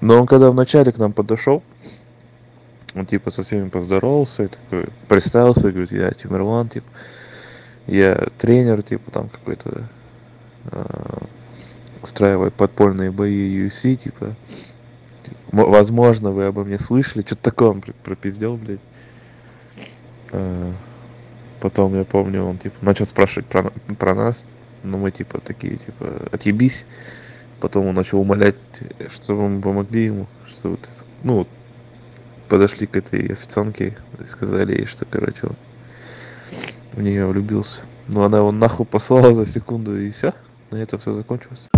Но он когда вначале к нам подошел, он типа со всеми поздоровался, и такой представился, говорит, я Тимирлан, типа, я тренер, типа, там какой-то э, устраивает подпольные бои UFC, типа, возможно, вы обо мне слышали, что-то такое он пропиздел, блядь. Э, потом, я помню, он, типа, начал спрашивать про, про нас, но мы, типа, такие, типа, отъебись. Потом он начал умолять, чтобы мы помогли ему, что вот, ну, подошли к этой официантке и сказали ей, что, короче, он в нее влюбился. Ну, она его нахуй послала за секунду, и все. На этом все закончилось.